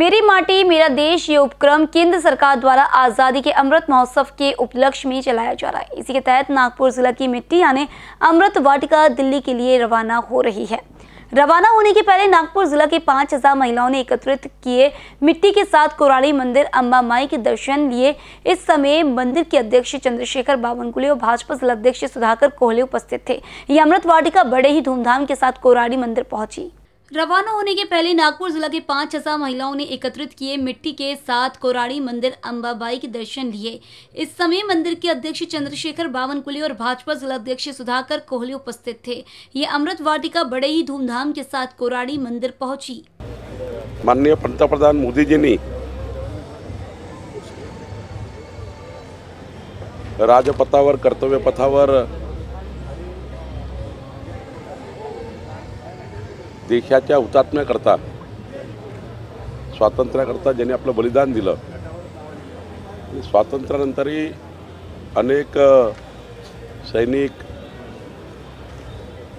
माटी, मेरा देश, ये उपक्रम केंद्र सरकार द्वारा आज़ादी के अमृत महोत्सव के उपलक्ष्य में चलाया जा रहा है। इसी के तहत नागपुर जिला की मिट्टी यानी अमृत वाटिका दिल्ली के लिए रवाना हो रही है। रवाना होने के पहले नागपुर जिला के पाँच हज़ार महिलाओं ने एकत्रित किए मिट्टी के साथ कोराड़ी मंदिर अम्बा माई के दर्शन लिए। इस समय मंदिर के अध्यक्ष चंद्रशेखर बावनकुले और भाजपा जिला अध्यक्ष सुधाकर कोहले उपस्थित थे। ये अमृत वाटिका बड़े ही धूमधाम के साथ कोराड़ी मंदिर पहुँची। रवाना होने के पहले नागपुर जिला के पाँच हज़ार महिलाओं ने एकत्रित किए मिट्टी के साथ कोराड़ी मंदिर अम्बाबाई के दर्शन लिए। इस समय मंदिर के अध्यक्ष चंद्रशेखर बावनकुले और भाजपा जिला अध्यक्ष सुधाकर कोहली उपस्थित थे। ये अमृत वाटिका बड़े ही धूमधाम के साथ कोराड़ी मंदिर पहुँची। माननीय पंतप्रधान ने राजपथावर, कर्तव्यपथावर देशाच्या हुतात्म्याकरता स्वातंत्र्याकरता ज्यांनी आपलं बलिदान दिलं स्वातंत्र्यानंतरही अनेक सैनिक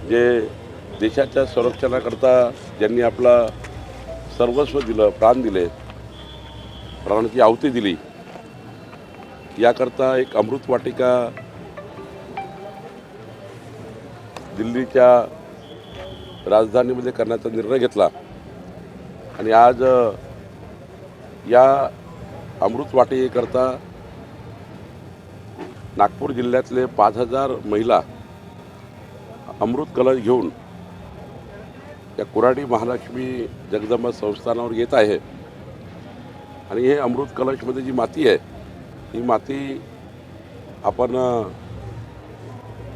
जे देशाच्या संरक्षणाकरता ज्यांनी आपला सर्वस्व दिलं प्राण दिले प्राणाची आहुती दिली याकरता एक अमृत वाटिका दिल्लीच्या राजधानीमध्ये करण्याचा निर्णय घेतला. आणि आज या अमृत वाटिकेकरता नागपूर जिल्ह्यातले पाच हजार महिला अमृत कलश घेऊन या कुराडी महालक्ष्मी जगदंबा संस्थानावर येत आहे. आणि हे अमृत कलशमध्ये जी माती आहे ही माती आपण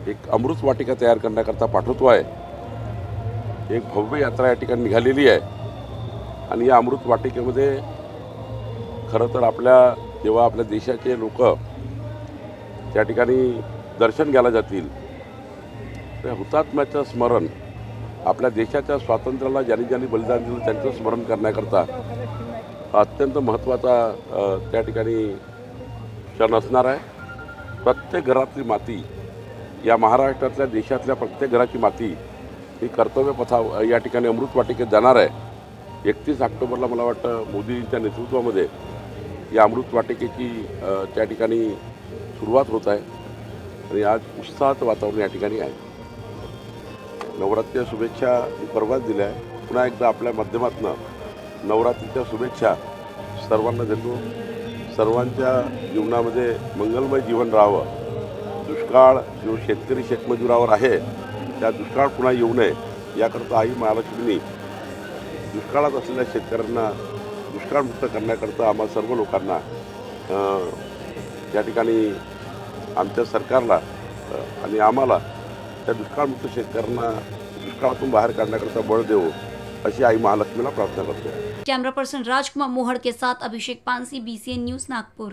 एक अमृत वाटिका तयार करण्याकरता पाठवतो आहे. एक भव्य यात्रा या ठिकाणी निघालेली आहे. आणि या अमृत वाटिकेमध्ये खरं तर आपल्या जेव्हा आपल्या देशाचे लोक त्या ठिकाणी दर्शन घ्यायला जातील त्या हुतात्म्याचं स्मरण आपल्या देशाच्या स्वातंत्र्याला ज्यांनी ज्यांनी बलिदान दिलं त्यांचं स्मरण करण्याकरता हा अत्यंत महत्त्वाचा त्या ठिकाणी क्षण असणार आहे. प्रत्येक घरातली माती या महाराष्ट्रातल्या देशातल्या प्रत्येक घराची माती ही कर्तव्यपथा या ठिकाणी अमृत वाटिकेत जाणार आहे. एकतीस ऑक्टोबरला मला वाटतं मोदींच्या नेतृत्वामध्ये या अमृत वाटिकेची त्या ठिकाणी सुरुवात होत आहे. आणि आज उत्साहाचं वातावरण या ठिकाणी आहे. नवरात्रीच्या शुभेच्छा मी परवाच दिल्या आहे पुन्हा एकदा आपल्या माध्यमातून नवरात्रीच्या शुभेच्छा सर्वांना देतो. सर्वांच्या जीवनामध्ये मंगलमय जीवन राहावं. दुष्काळ जो शेतकरी शेतमजुरावर आहे त्या दुष्काळ पुन्हा येऊ नये याकरता आई महालक्ष्मीनी दुष्काळात असलेल्या शेतकऱ्यांना दुष्काळमुक्त करण्याकरता आम्हा सर्व लोकांना त्या ठिकाणी आमच्या सरकारला आणि आम्हाला त्या दुष्काळमुक्त शेतकऱ्यांना दुष्काळातून बाहेर काढण्याकरता बळ देऊ अशी आई महालक्ष्मीला प्रार्थना करतो कॅमेरा पर्सन राजकुमार मोहड़ के साथ अभिषेक पानसी बीसीएन न्यूज नागपूर.